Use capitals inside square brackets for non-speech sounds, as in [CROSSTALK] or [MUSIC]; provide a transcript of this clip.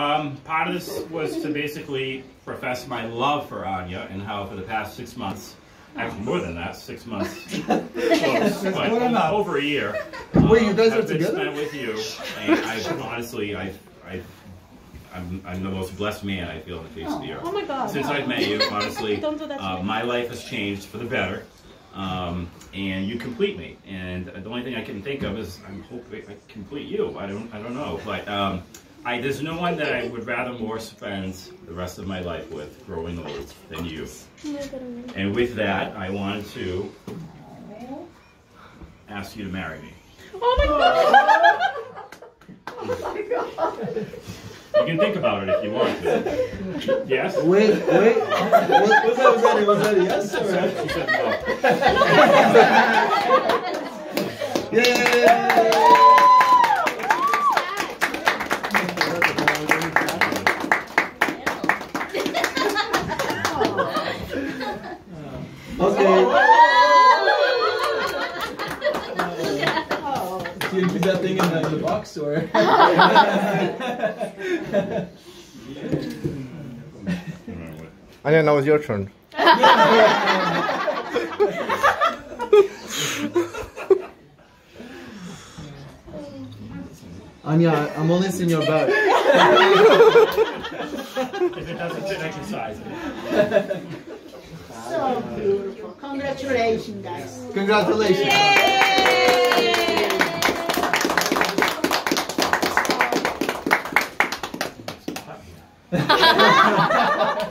Um, part of this was to basically profess my love for Ania and how for the past six months, actually more than that, six months, close, [LAUGHS] but more over a year. Wait, you guys have are been together? spent with you, and I honestly, I, I, I'm, I'm the most blessed man I feel on the face of the earth. Oh my God. Since I've met you, honestly, [LAUGHS] Don't do that to uh, me. my life has changed for the better. Um, and you complete me. And the only thing I can think of is I'm hoping I complete you. I don't, I don't know, but um, I, there's no one that I would rather more spend the rest of my life with, growing old, than you. And with that, I wanted to ask you to marry me. Oh my God. [LAUGHS] Oh you can think about it if you want to. Yes? Wait, wait. Was, was, that, was, that, was that a yes? Or? She said no. [LAUGHS] [LAUGHS] Yay! Okay. Do you put that thing in the, the box or? Ania, now it's your turn. [LAUGHS] Ania, I'm only seeing your back. If it doesn't fit, I can size it. So beautiful. Congratulations, guys. Congratulations. [LAUGHS]